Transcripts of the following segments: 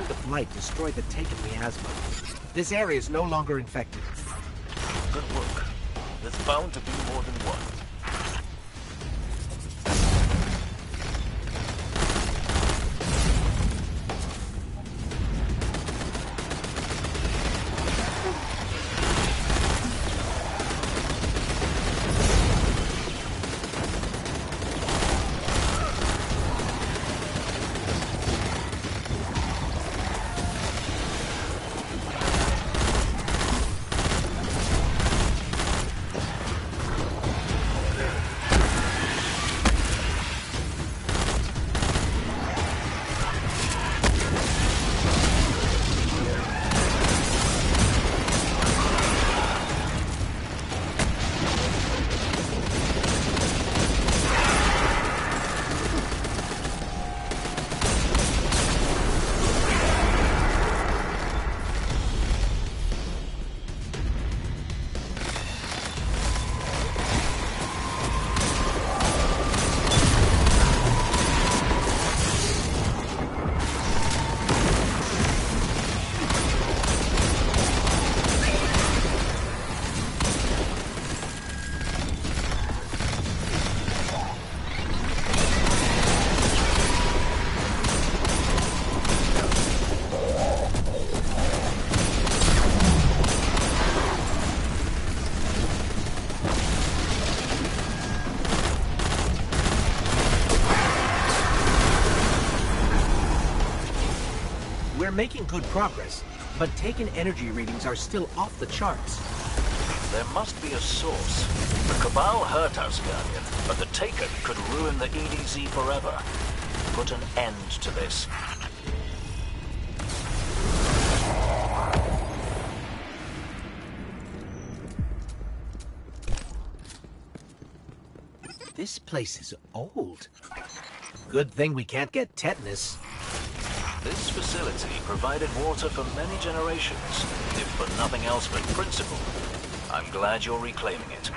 of light destroyed the taken miasma. This area is no longer infected. Good work. There's bound to be making good progress, but taken energy readings are still off the charts. There must be a source. The Cabal hurt us, Asgardian, but the Taken could ruin the EDZ forever. Put an end to this. This place is old. Good thing we can't get tetanus. Facility provided water for many generations, if for nothing else but principle. I'm glad you're reclaiming it.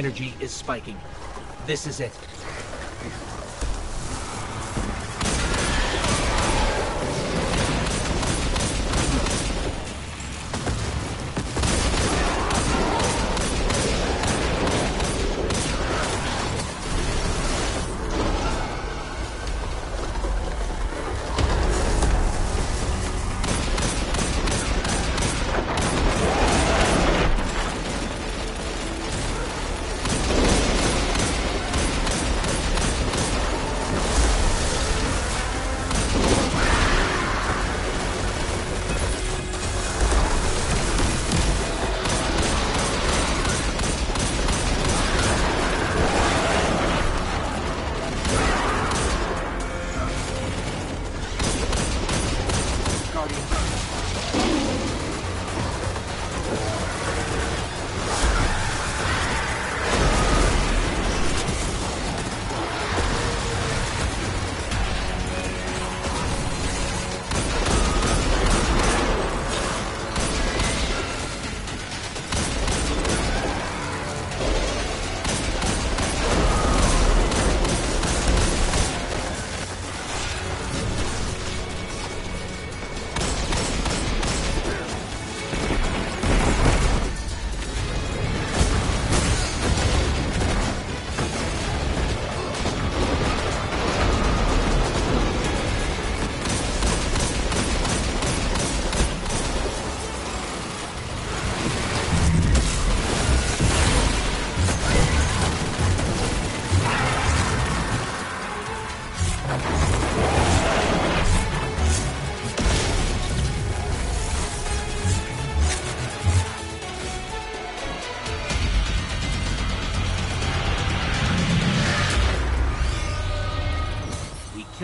Energy is spiking. This is it.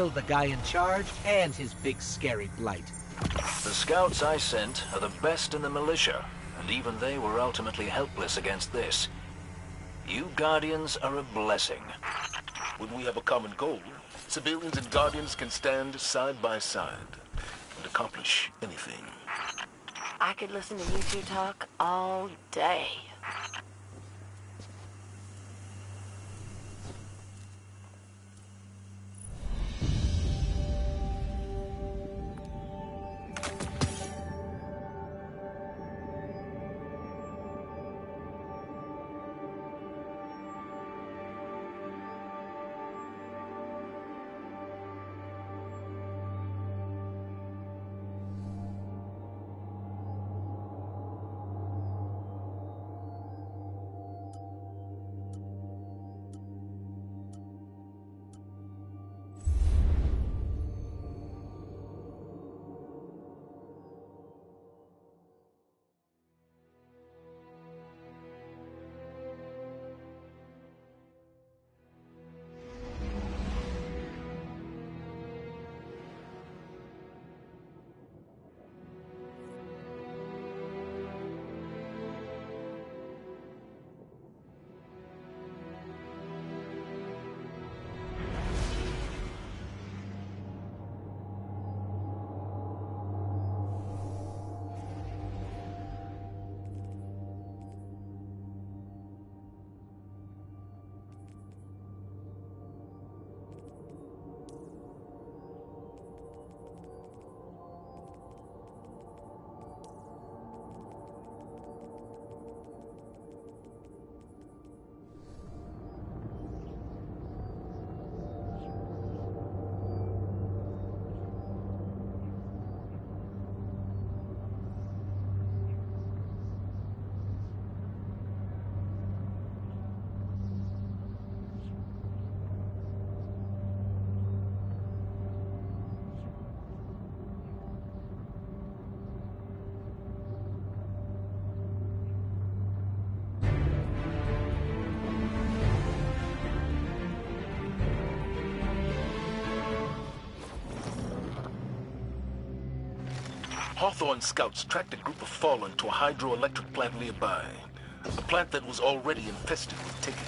Killed the guy in charge and his big scary blight. The scouts I sent are the best in the militia, and even they were ultimately helpless against this. You Guardians are a blessing. When we have a common goal, civilians and Guardians can stand side by side and accomplish anything. I could listen to you two talk all day. Hawthorne scouts tracked a group of Fallen to a hydroelectric plant nearby. A plant that was already infested with Taken.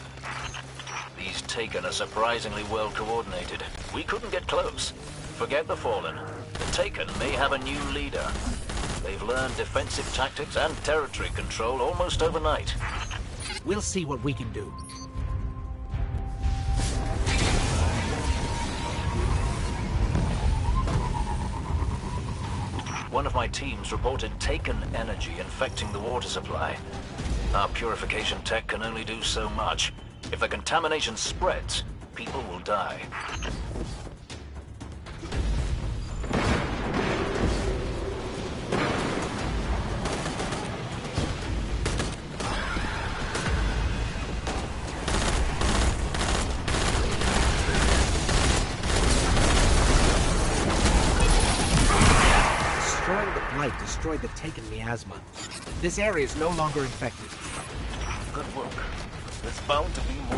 These Taken are surprisingly well coordinated. We couldn't get close. Forget the Fallen. The Taken may have a new leader. They've learned defensive tactics and territory control almost overnight. We'll see what we can do. My teams reported taken energy infecting the water supply. Our purification tech can only do so much. If the contamination spreads, people will die. Destroyed the Taken miasma. This area is no longer infected. Good work. There's bound to be more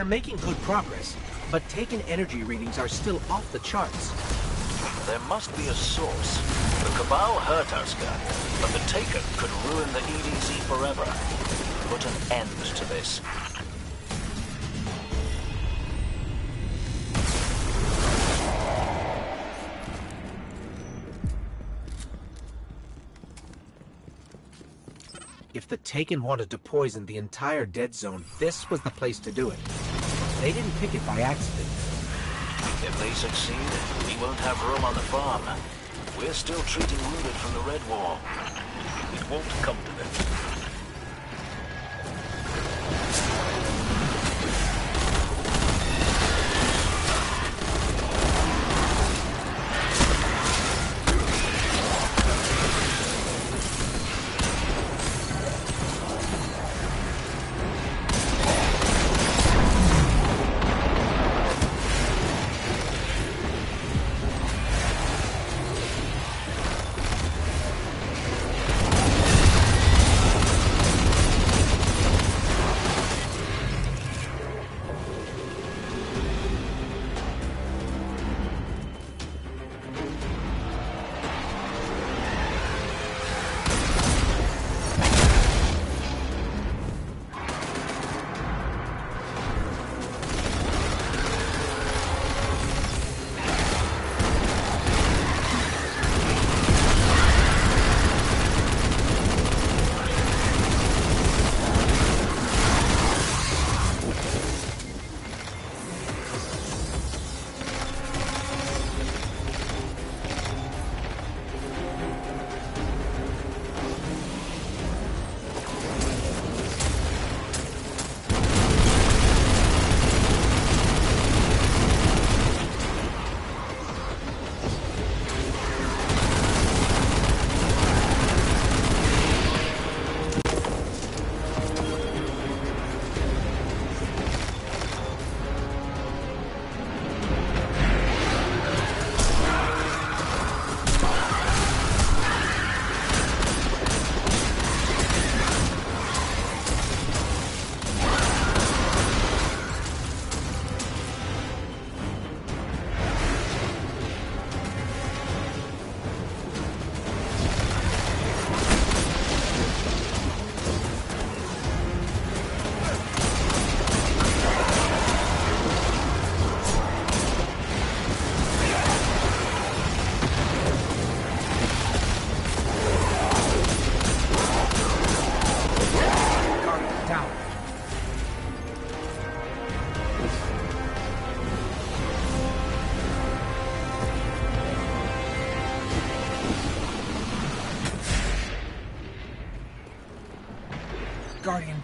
We're making good progress, but Taken energy readings are still off the charts. There must be a source. The Cabal hurt our Guardian, but the Taken could ruin the EDZ forever. Put an end to this. If the Taken wanted to poison the entire dead zone, this was the place to do it. They didn't pick it by accident. If they succeed, we won't have room on the farm. We're still treating wounded from the Red War. It won't come to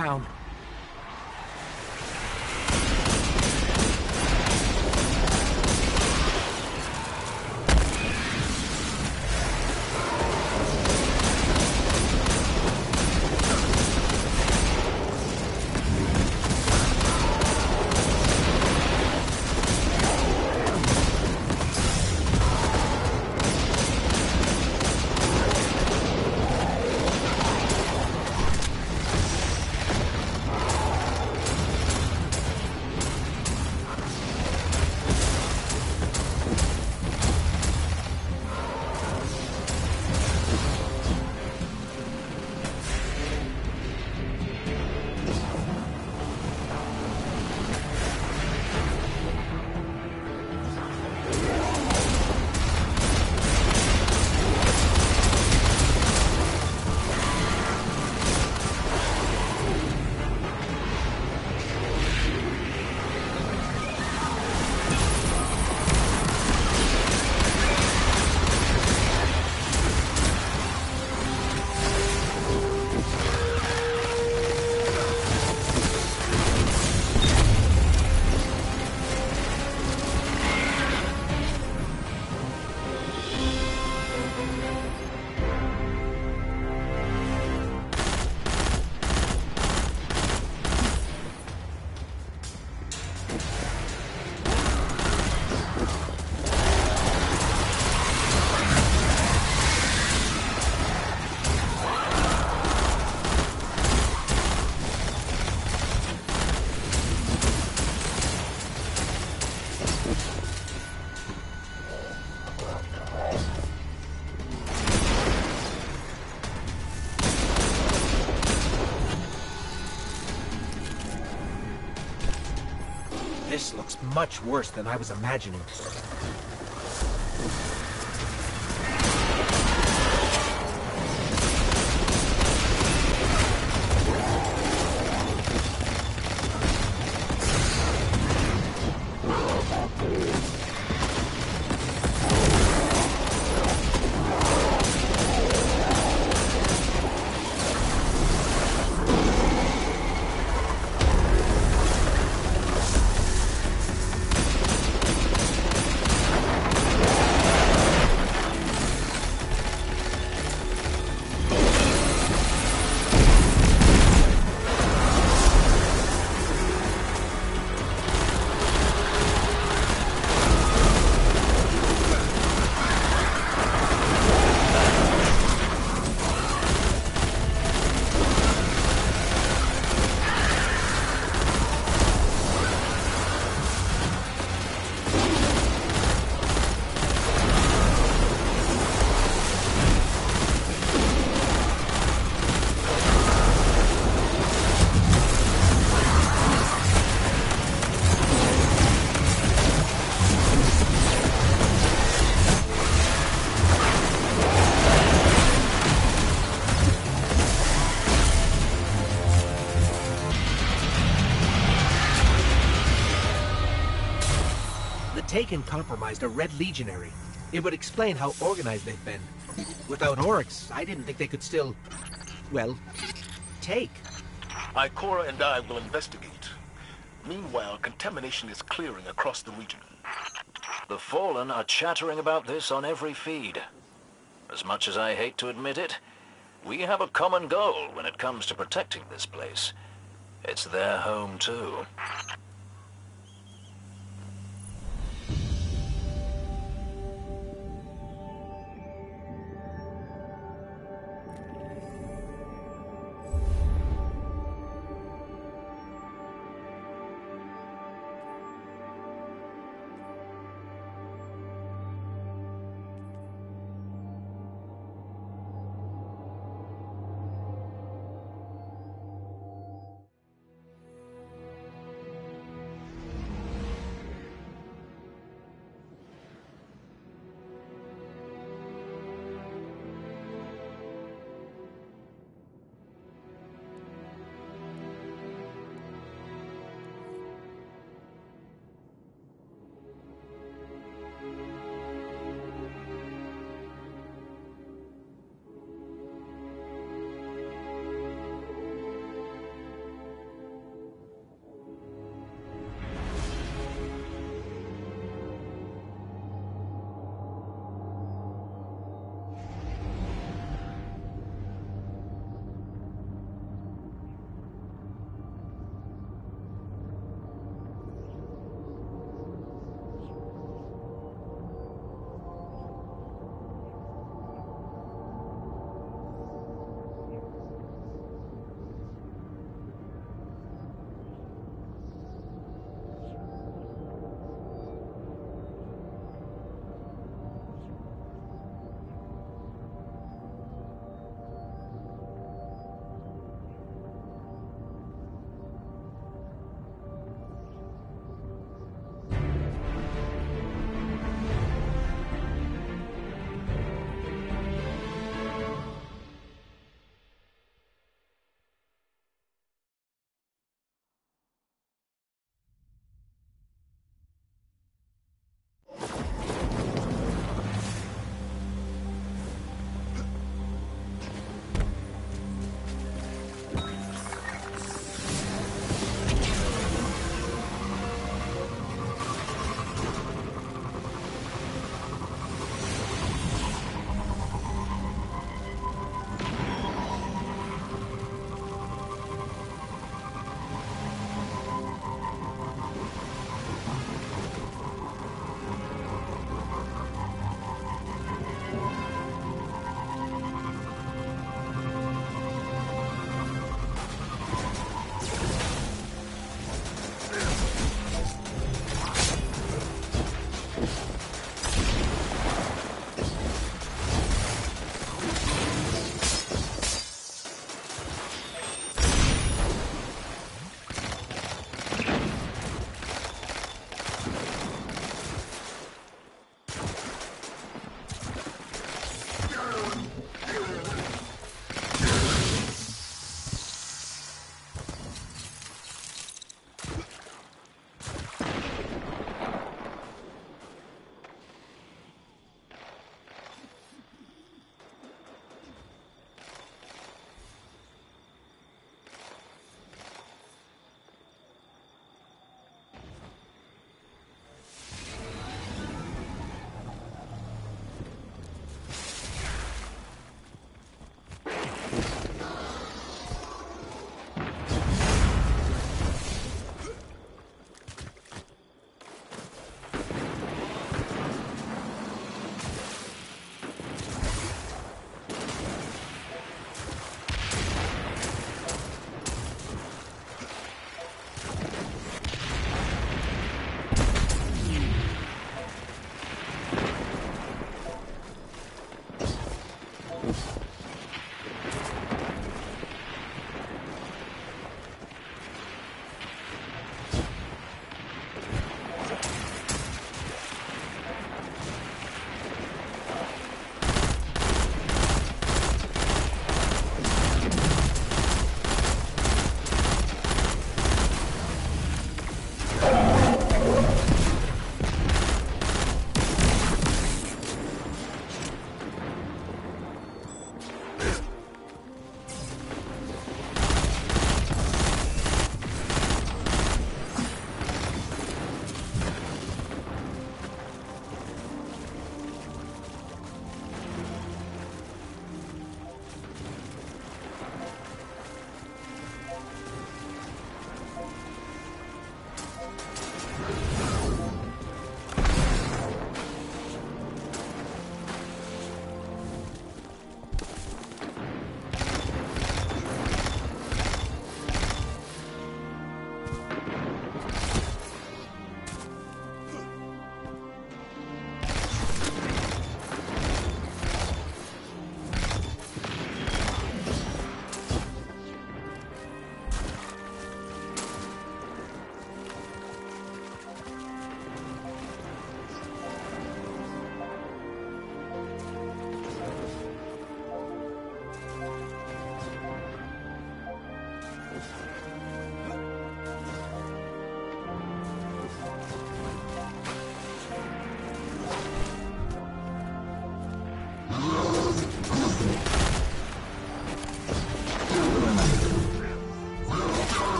town. Much worse than I was imagining. Taken compromised a Red Legionary. It would explain how organized they've been. Without Oryx, I didn't think they could still, well, take. Ikora and I will investigate. Meanwhile, contamination is clearing across the region. The Fallen are chattering about this on every feed. As much as I hate to admit it, we have a common goal when it comes to protecting this place. It's their home too.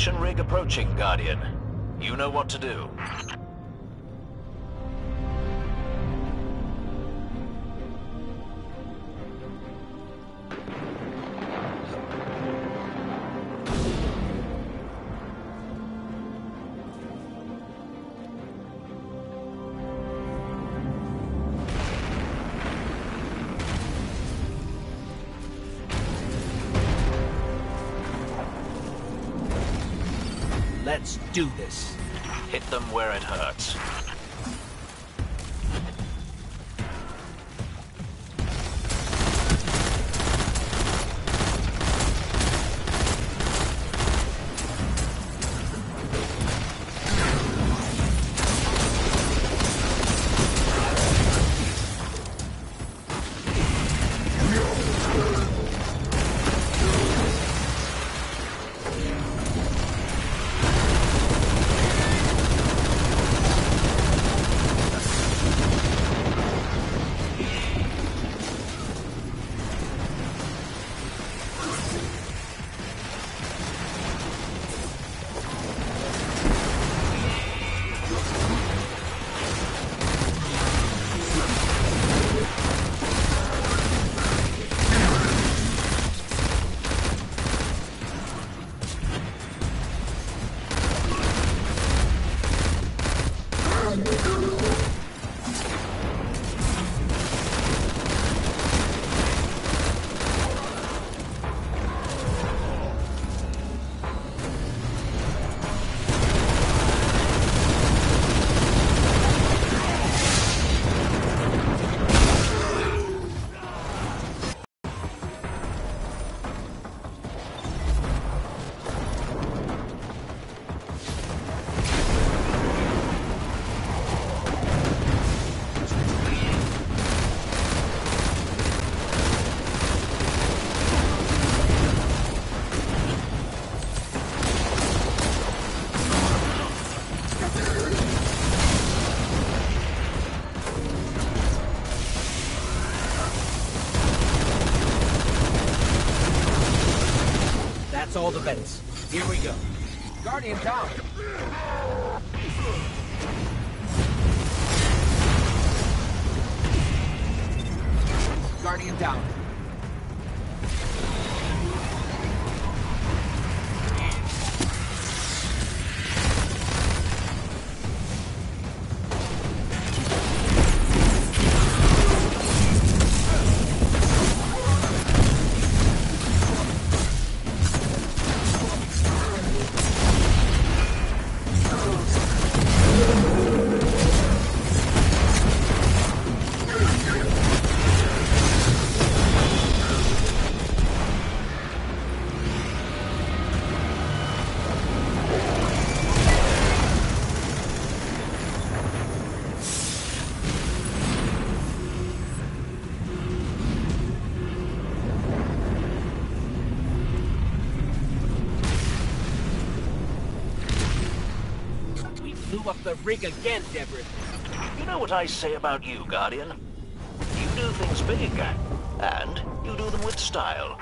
Injection rig approaching, Guardian. You know what to do. Them where it hurts. All the vents. Rig again, Deborah. You know what I say about you, Guardian? You do things big, and you do them with style.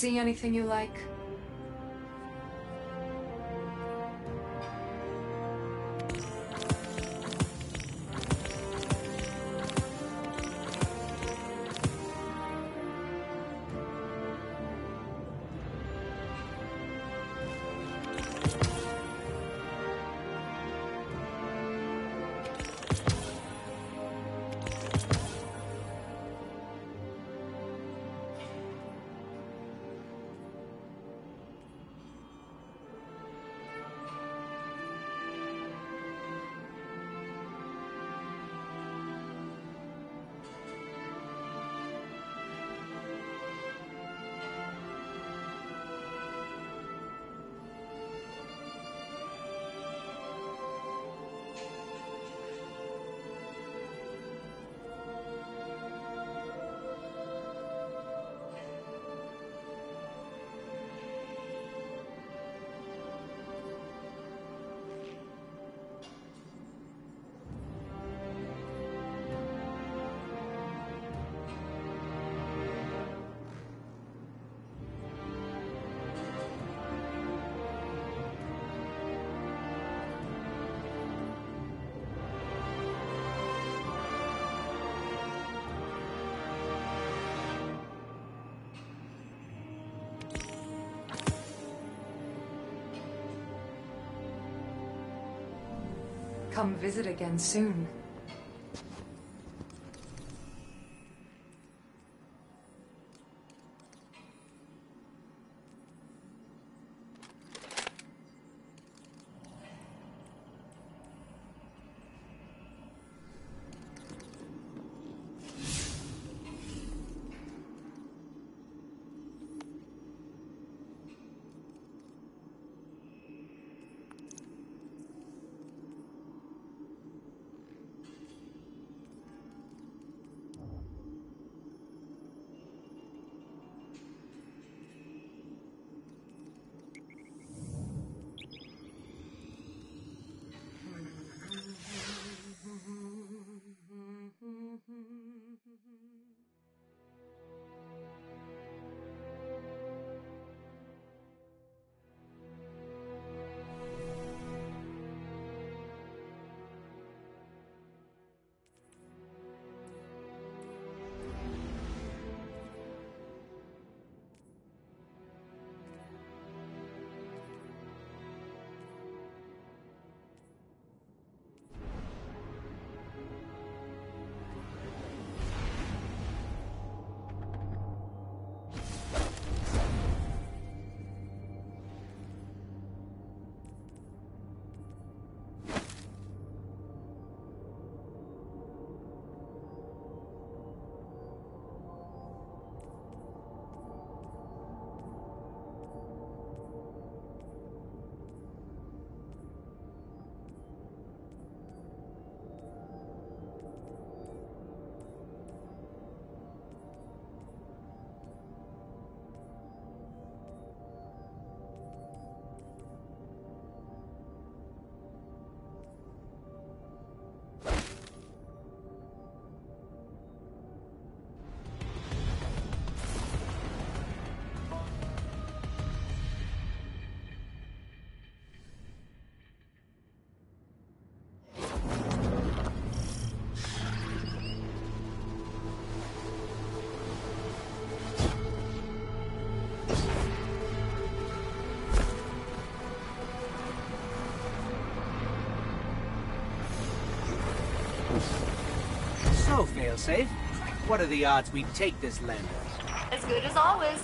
See anything you like? Come visit again soon. So, failsafe, what are the odds we take this lander? As good as always.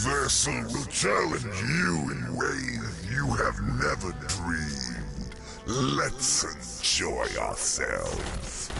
Vessel will challenge you in ways you have never dreamed. Let's enjoy ourselves.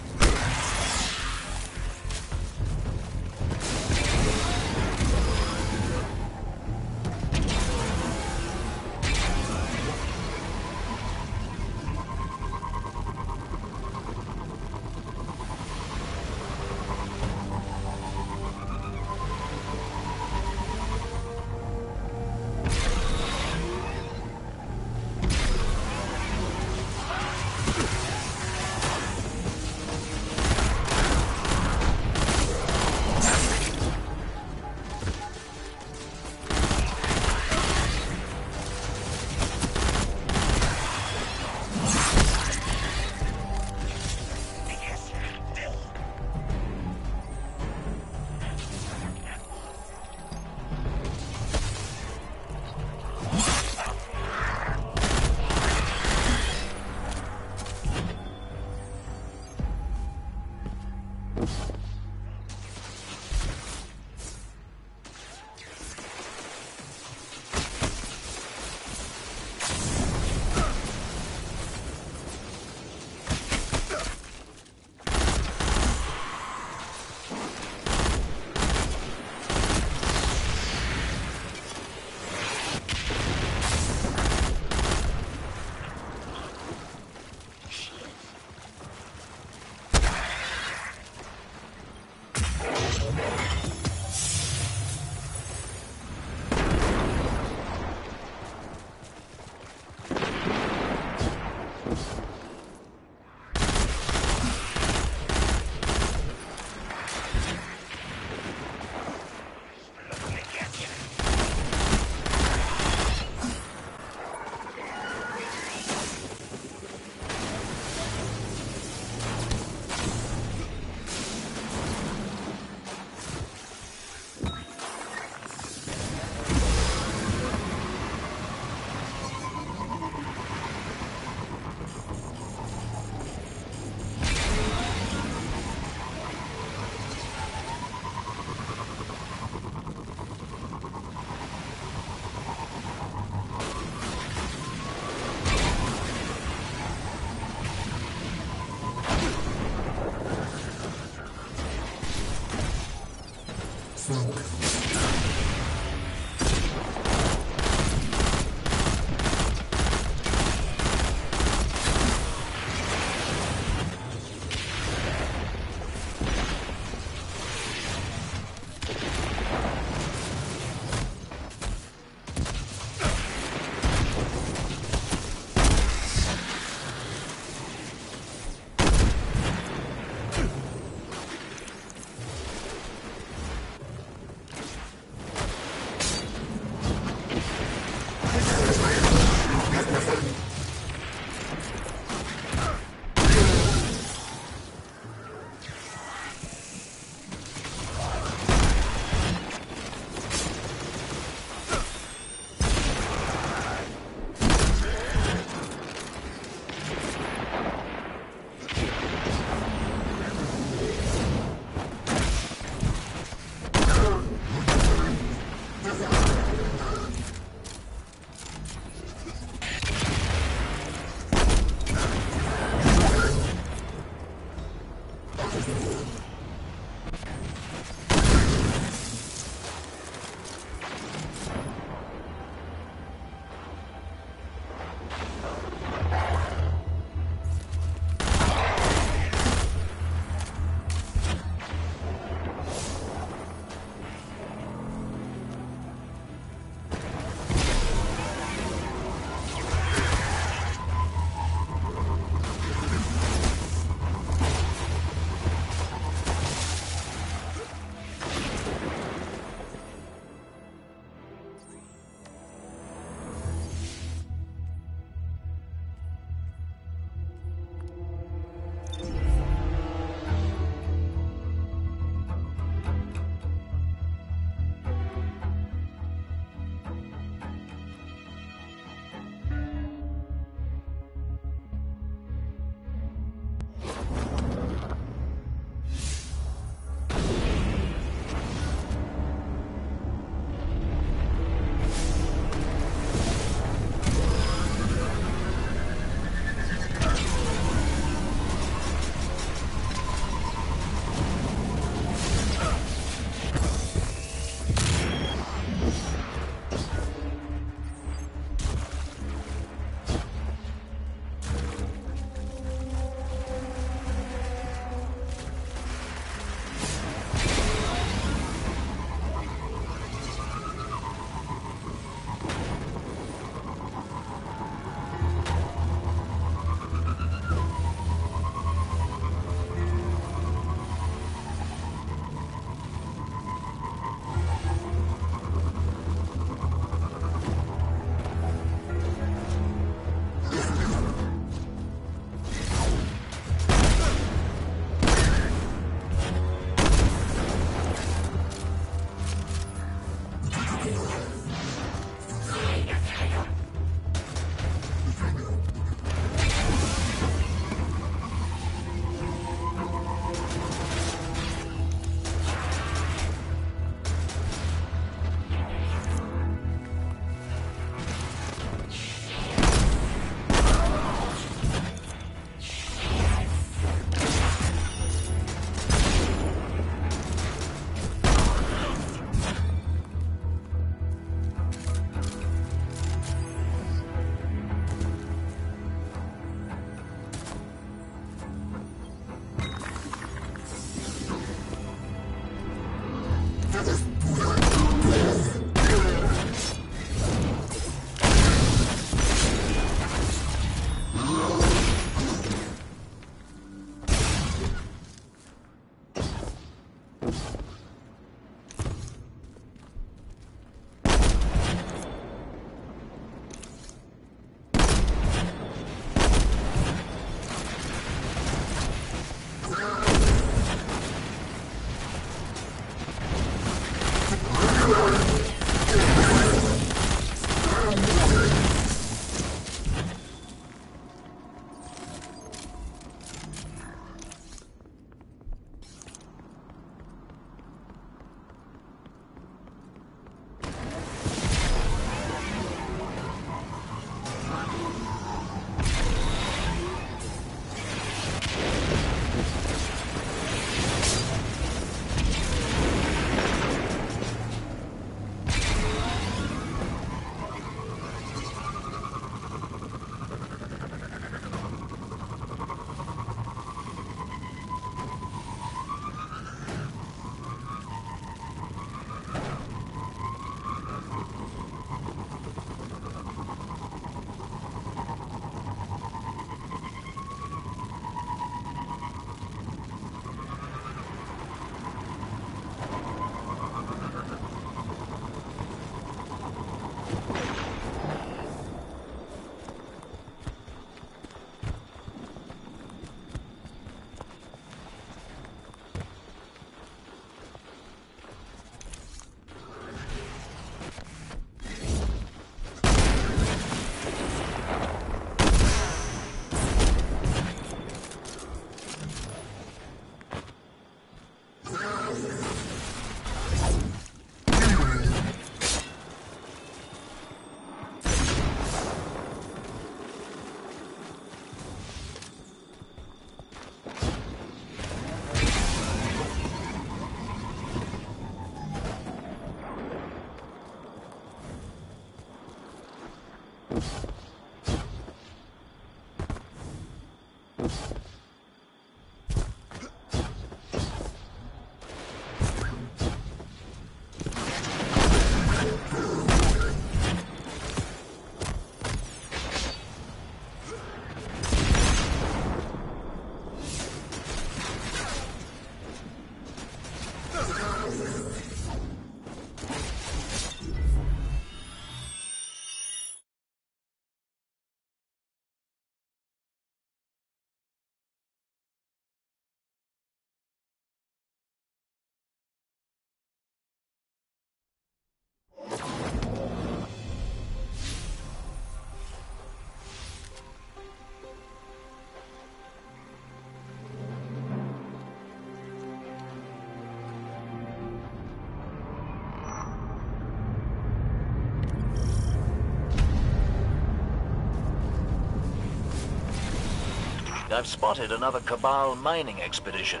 I've spotted another Cabal mining expedition.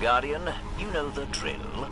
Guardian, you know the drill.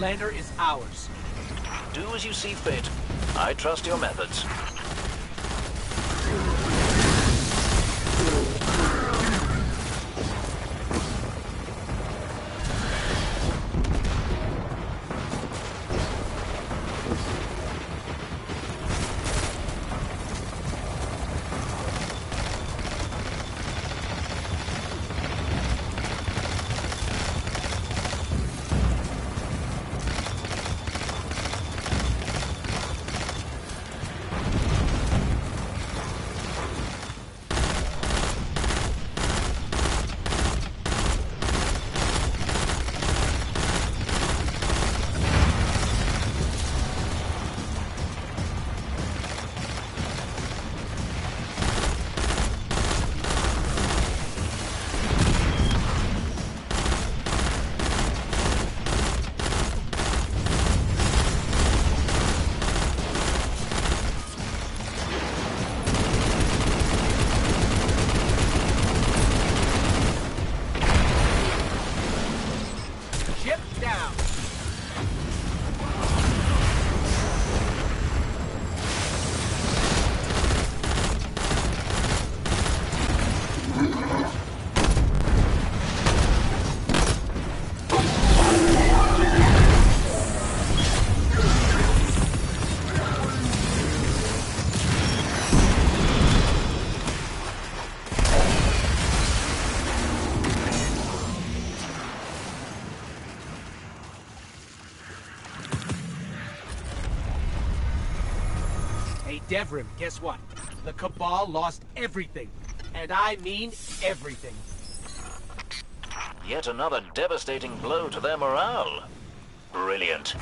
Lander is ours. Do as you see fit. I trust your methods. Devrim, guess what? The Cabal lost everything. And I mean everything. Yet another devastating blow to their morale. Brilliant.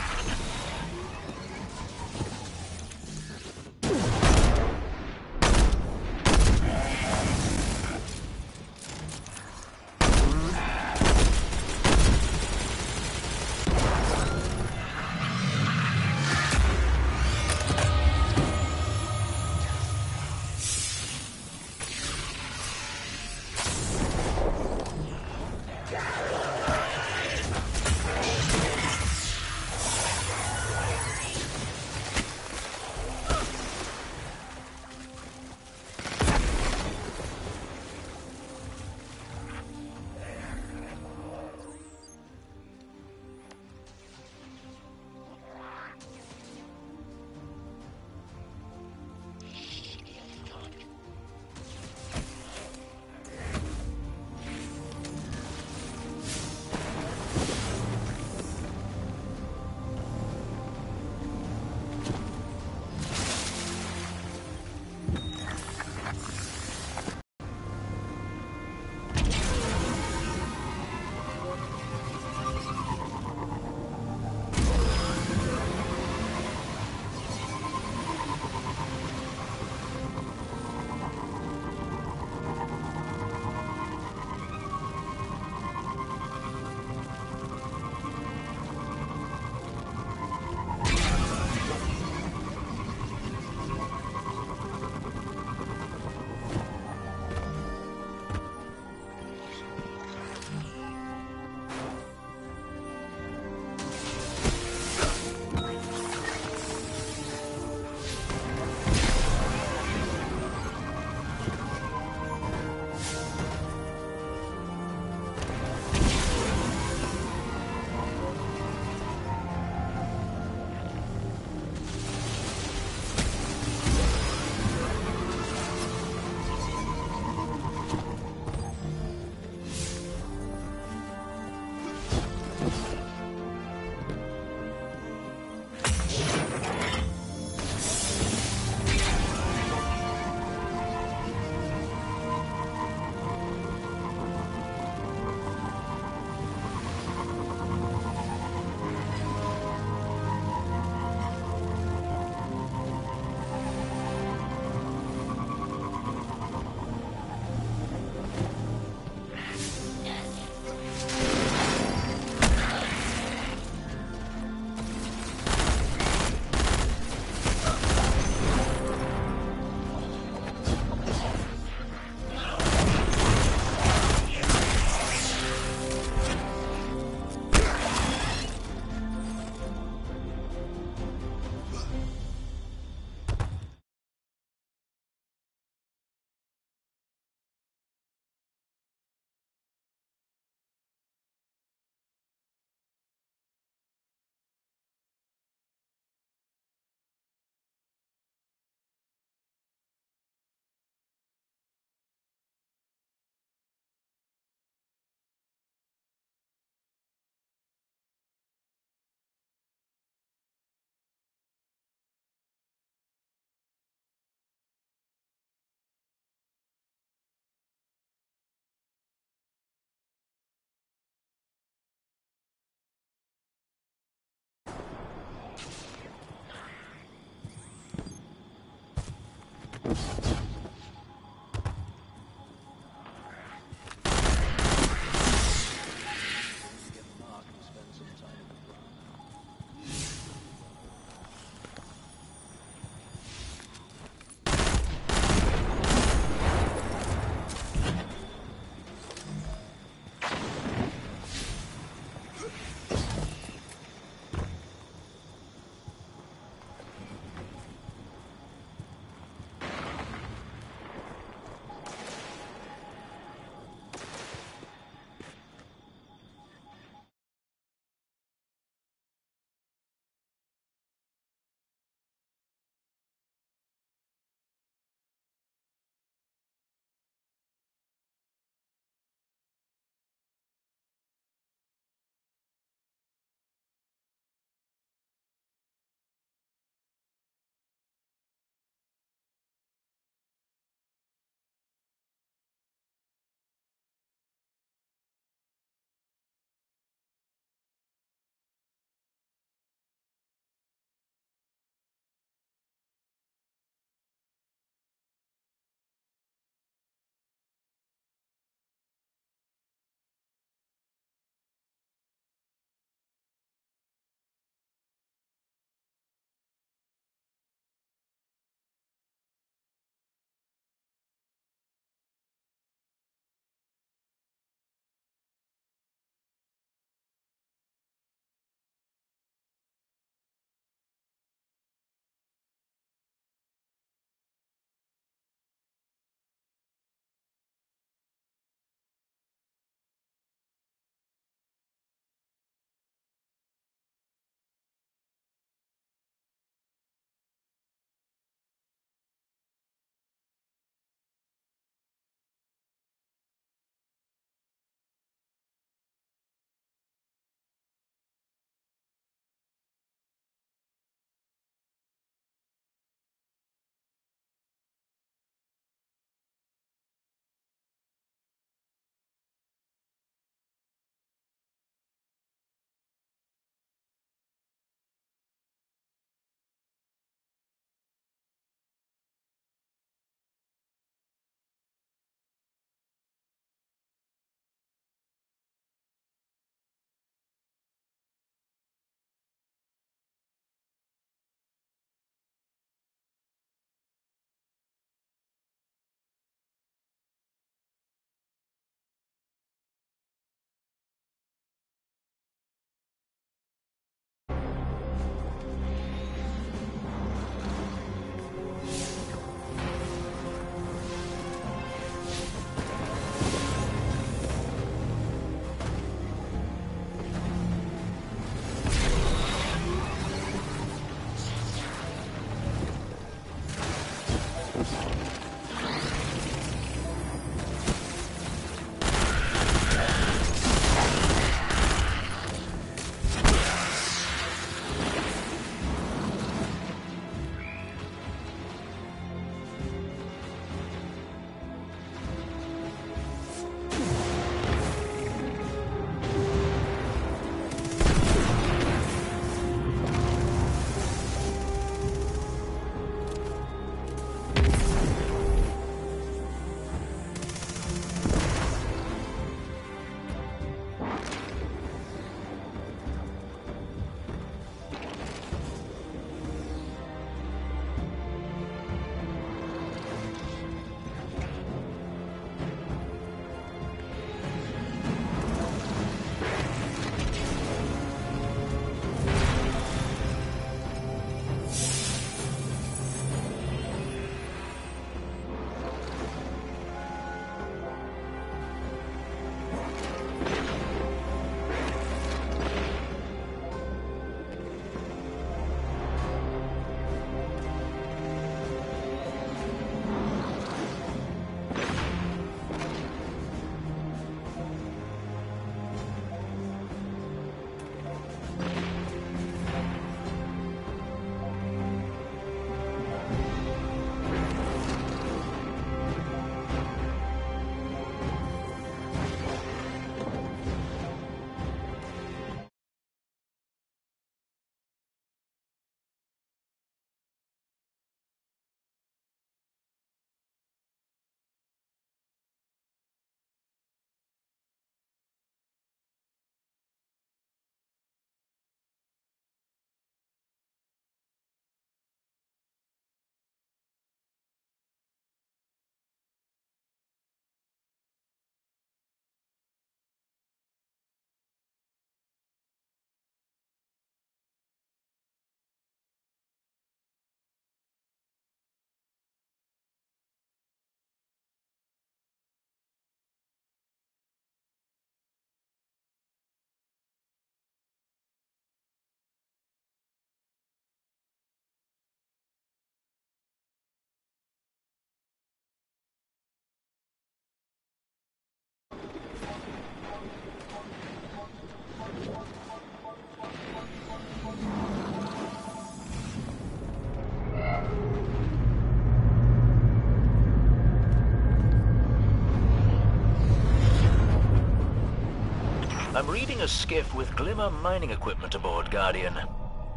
Reading a skiff with Glimmer mining equipment aboard, Guardian.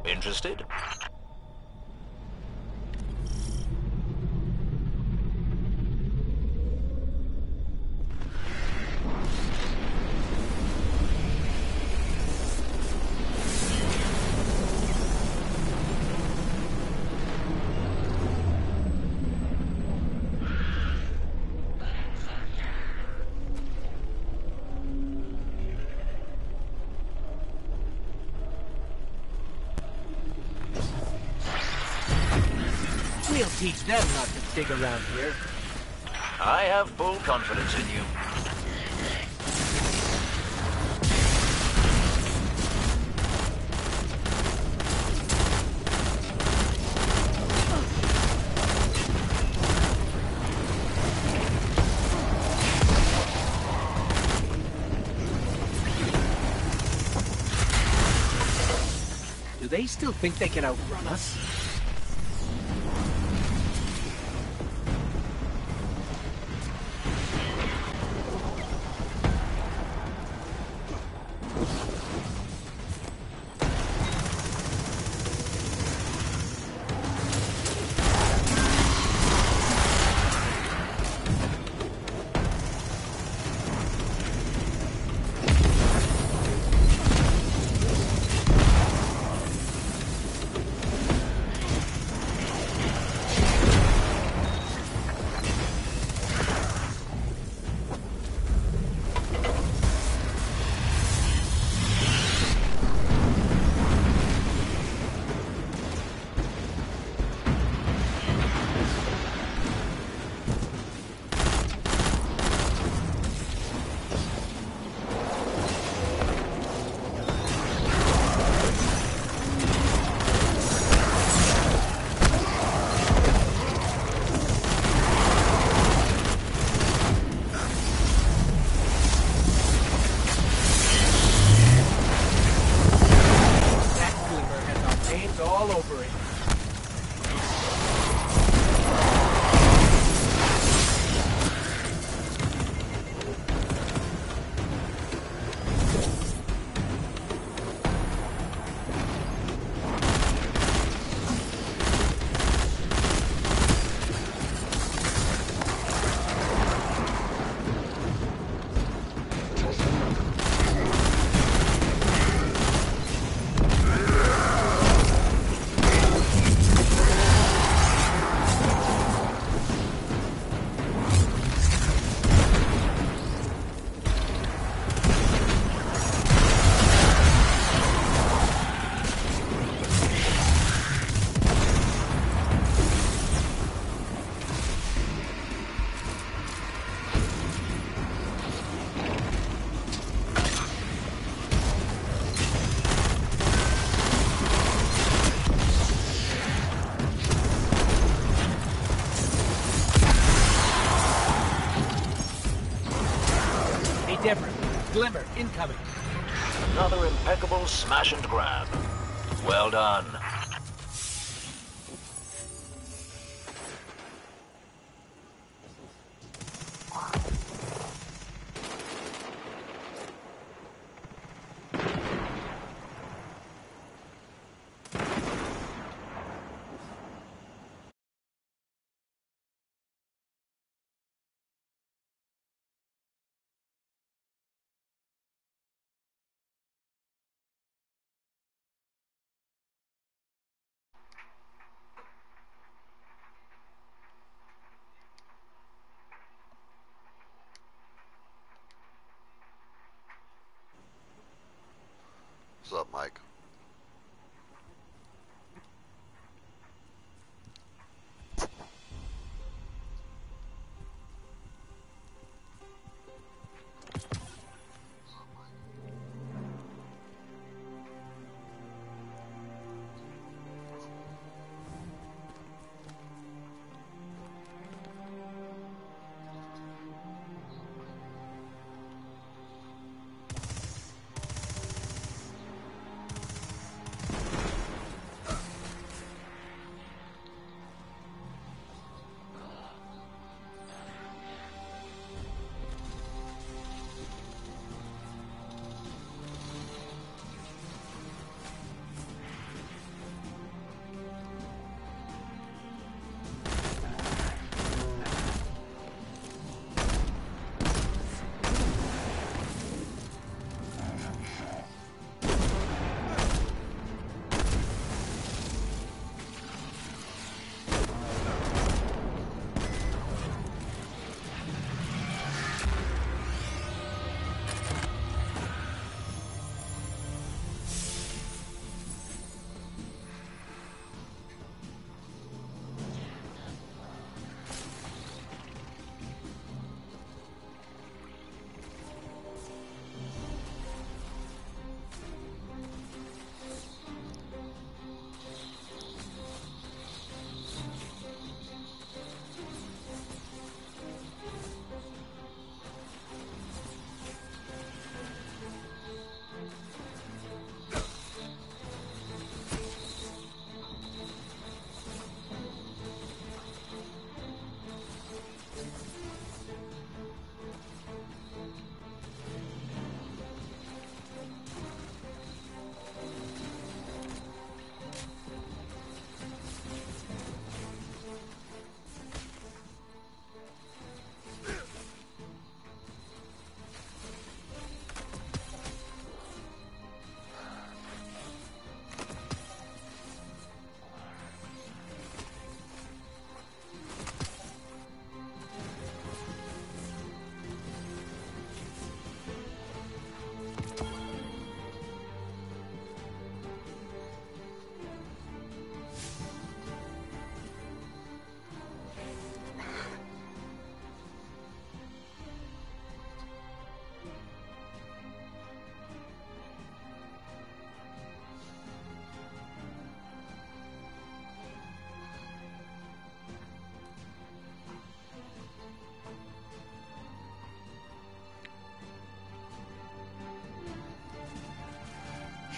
Interested? Dig around here. I have full confidence in you. Do they still think they can outrun us? Glimmer, incoming. Another impeccable smash and grab. Well done.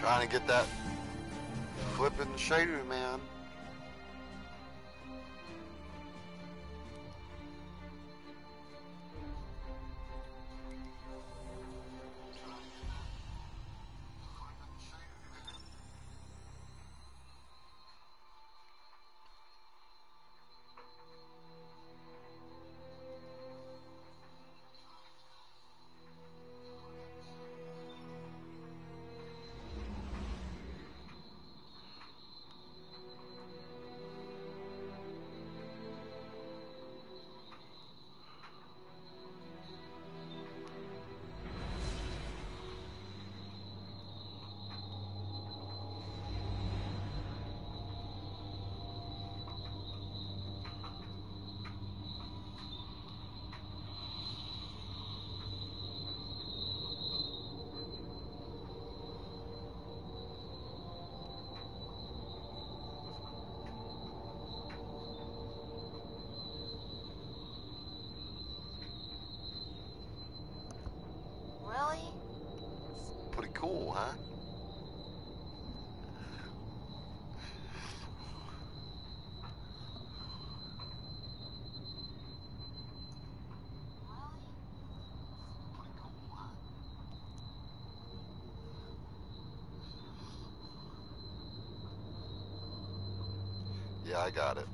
Trying to get that flipping shader, man. got it.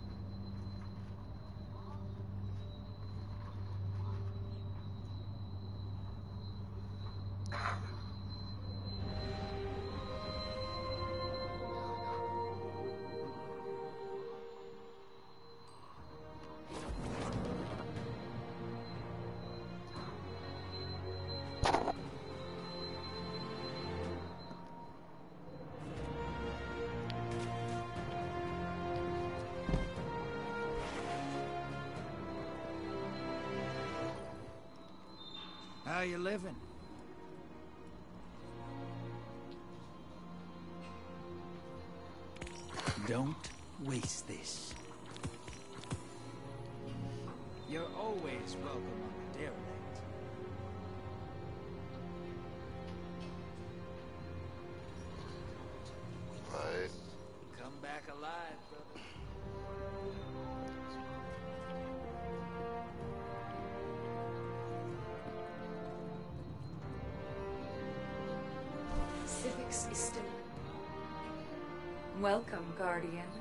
11. Don't waste this. You're always welcome. Welcome, Guardian.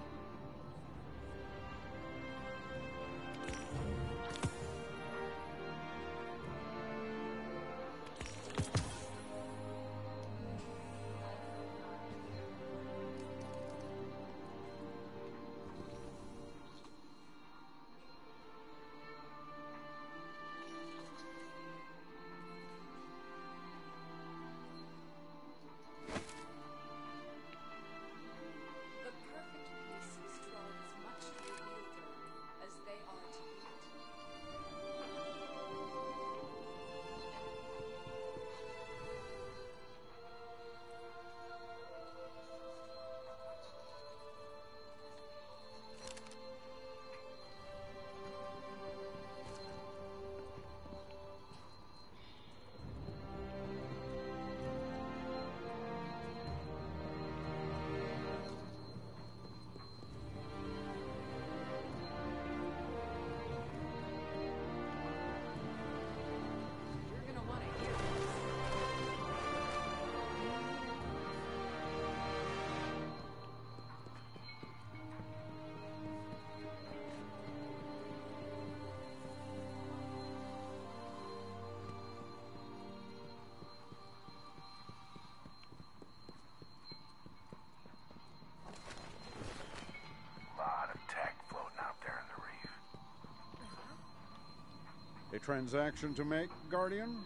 transaction to make, Guardian?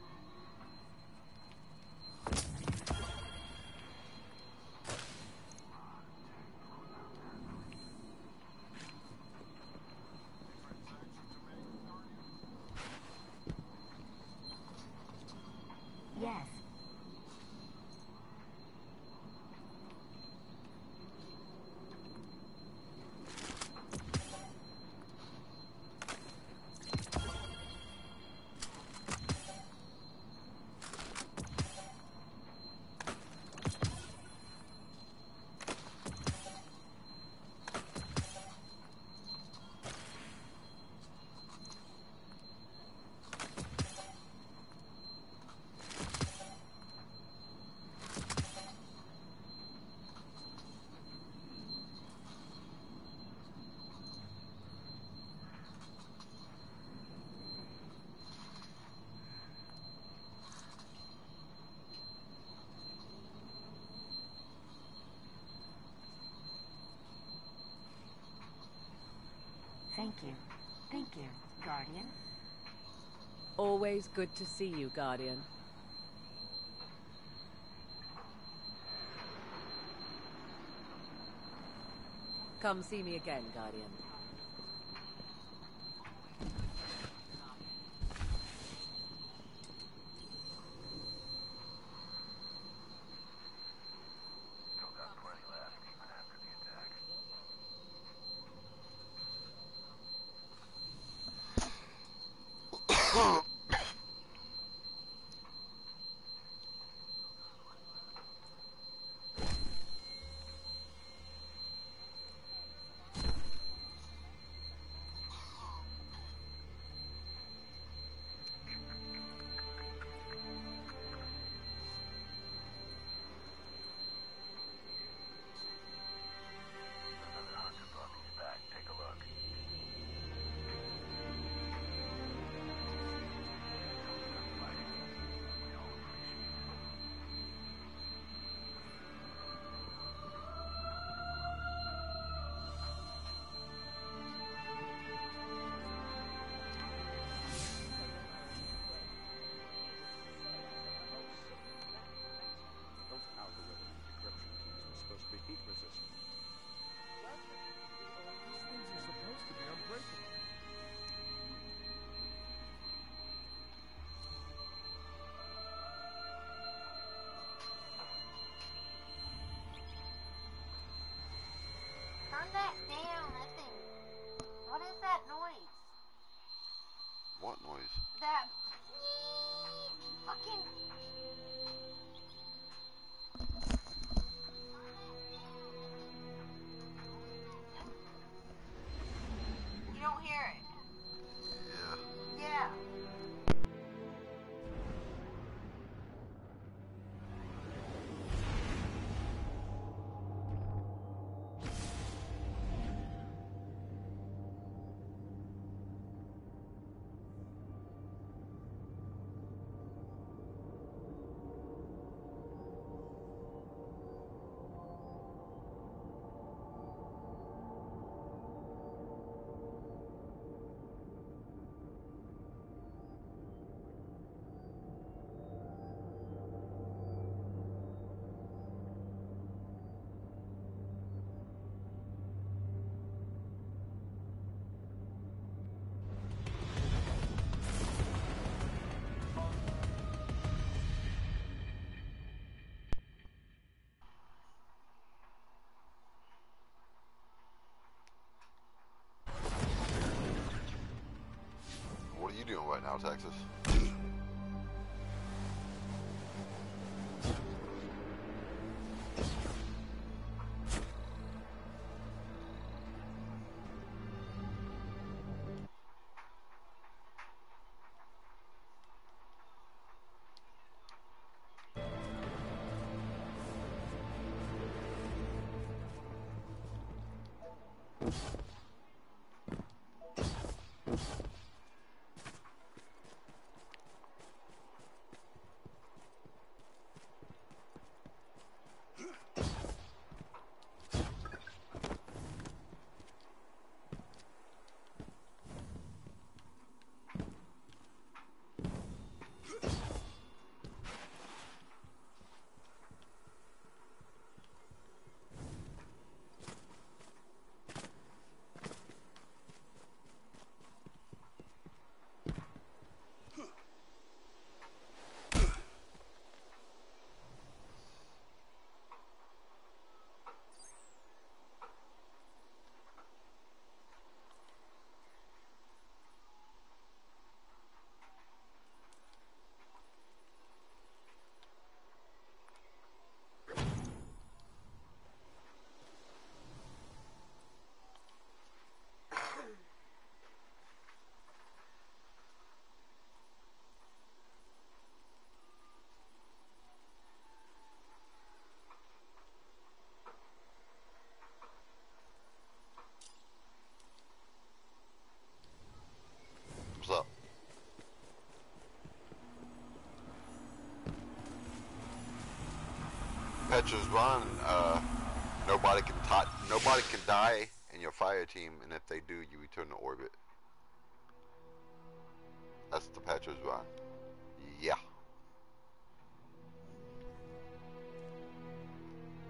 Guardian. Always good to see you, Guardian. Come see me again, Guardian. doing right now, Texas? Petra's run, uh, nobody can t- nobody can die in your fire team, and if they do, you return to orbit. That's the Petra's run. Yeah.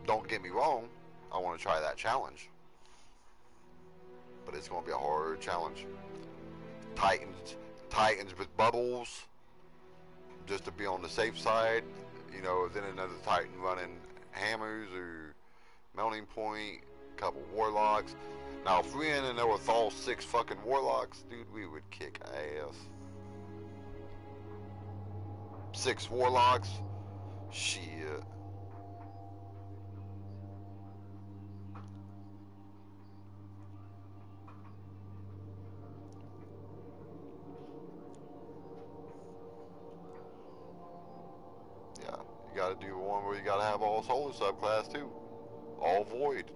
Don't get me wrong, I want to try that challenge. But it's going to be a hard challenge. Titans, Titans with bubbles, just to be on the safe side. You know, then another Titan running hammers or melting point, couple warlocks. Now, if we and there was all six fucking warlocks, dude, we would kick ass. Six warlocks? Shit. Subclass too. All void.